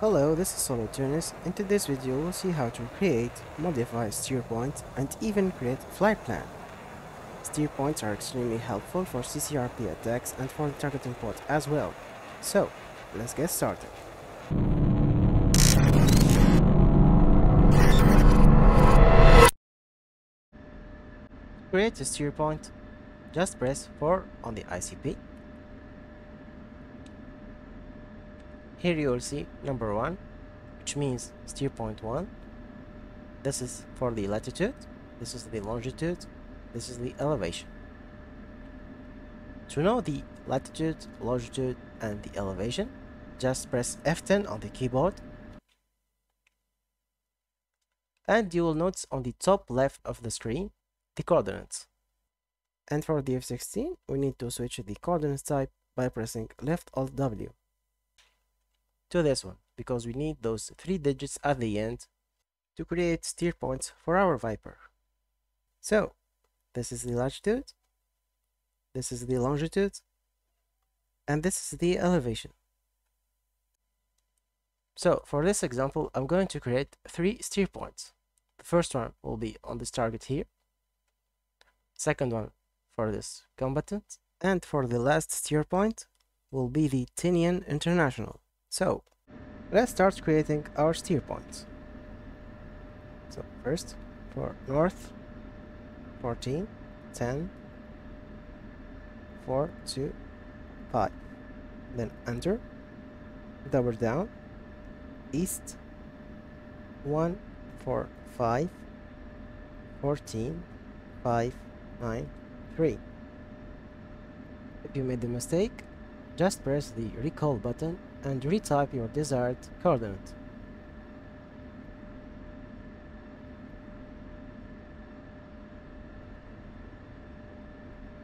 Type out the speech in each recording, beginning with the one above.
Hello, this is Solo Tunis. In today's video, we'll see how to create, modify steer points, and even create flight plan. Steer points are extremely helpful for CCRP attacks and for the targeting port as well. So, let's get started. To create a steer point, just press 4 on the ICP. Here you will see number 1, which means steer point 1. This is for the latitude, this is the longitude, this is the elevation. To know the latitude, longitude, and the elevation, just press F10 on the keyboard. And you will notice on the top left of the screen the coordinates. And for the F16, we need to switch the coordinates type by pressing left alt W to this one because we need those three digits at the end to create steer points for our Viper. So this is the latitude, this is the longitude, and this is the elevation. So for this example, I'm going to create three steer points. The first one will be on this target here, second one for this combatant, and for the last steer point will be the Tinian International. So let's start creating our steer points. So first for north 14 10 4 2 5 then enter double down east 1 4 5 14 5 9 3 if you made the mistake just press the recall button and retype your desired coordinate.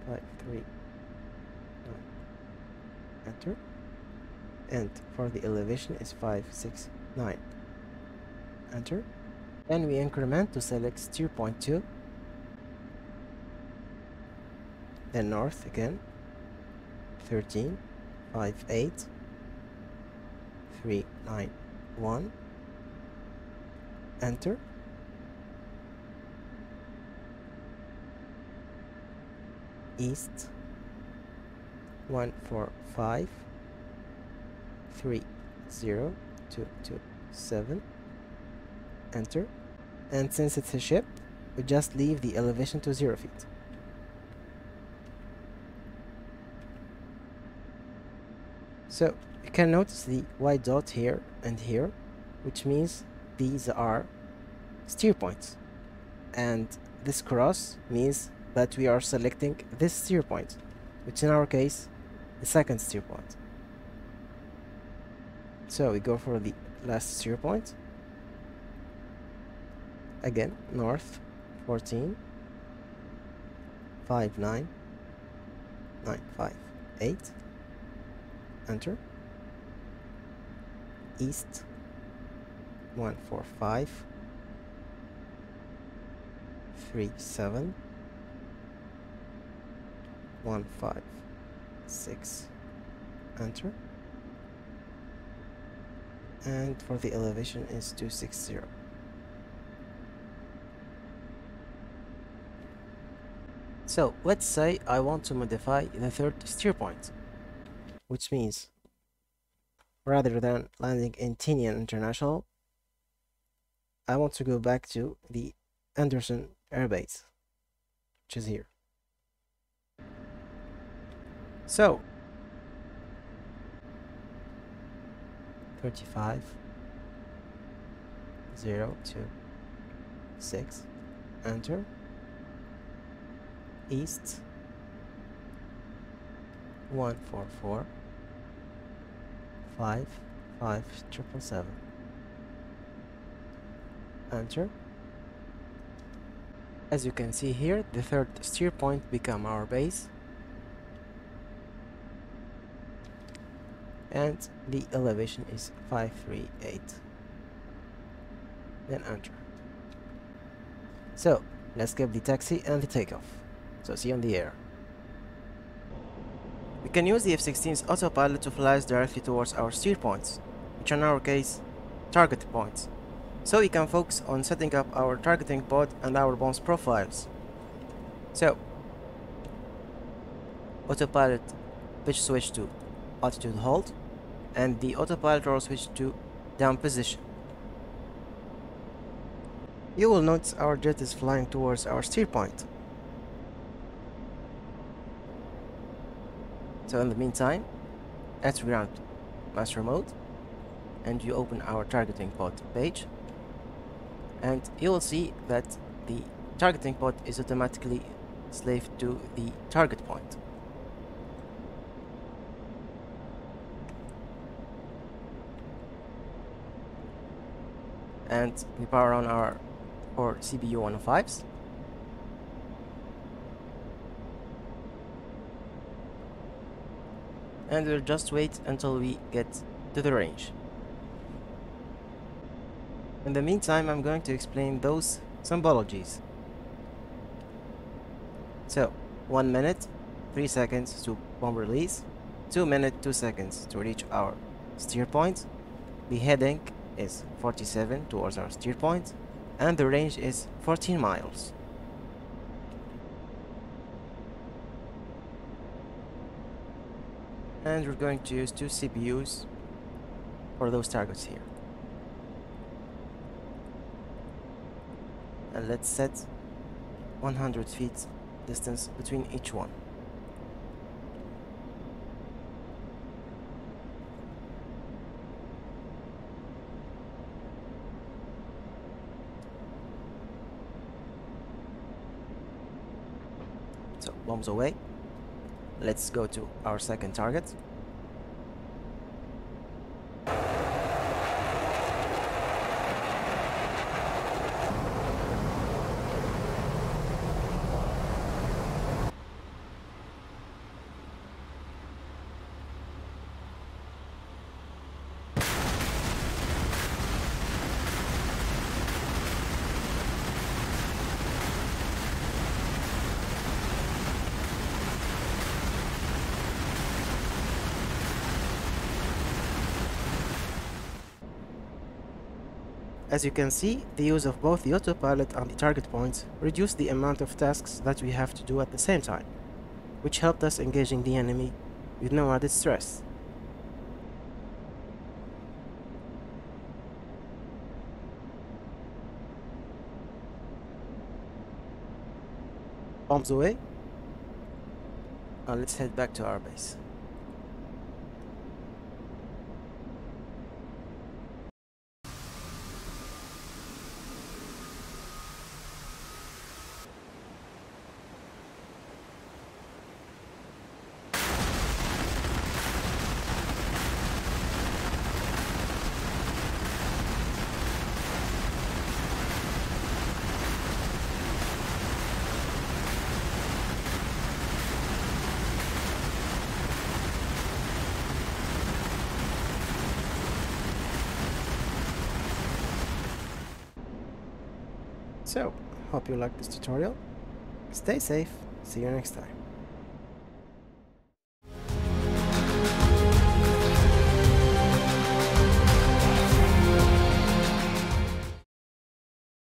Five three nine. Enter. And for the elevation is five six nine. Enter. And we increment to select steer point 2 then north again. 13 5 8 3 9 1 enter. East. 1 4 5 3 0 2 2 7 enter. And since it's a ship we just leave the elevation to 0 feet. So can notice the white dot here and here which means these are steer points. And this cross means that we are selecting this steer point which in our case the second steer point. So we go for the last steer point. Again north 14 5 9 9 5 8 enter east. 1 4 5 3 7 1 5 6 enter. And for the elevation is 260 so let's say I want to modify the third steer point which means rather than landing in Tinian International I want to go back to the Andersen Air Base which is here. So 35 0 2 6 enter. East 144 5 5 triple seven. Enter. As you can see here the third steer point become our base. And the elevation is 538 then enter. So let's skip the taxi and the takeoff. So see you on the air we can use the F-16's autopilot to fly directly towards our steer points which in our case, target points. So we can focus on setting up our targeting pod and our bombs profiles. So, autopilot pitch switch to altitude hold and the autopilot roll switch to down position. You will notice our jet is flying towards our steer point. So in the meantime, at ground master mode and you open our targeting pod page and you will see that the targeting pod is automatically slaved to the target point. And we power on our four CBU 105s and we'll just wait until we get to the range. In the meantime, I'm going to explain those symbologies. So, 1 minute, 3 seconds to bomb release, 2 minute, 2 seconds to reach our steer point, the heading is 47 towards our steer point, and the range is 14 miles. And we're going to use two CBUs for those targets here. And let's set 100 feet distance between each one. So bombs away. Let's go to our second target. As you can see, the use of both the autopilot and the target points reduced the amount of tasks that we have to do at the same time, which helped us engaging the enemy with no added stress. Bombs away. Now let's head back to our base. So, hope you liked this tutorial. Stay safe, see you next time.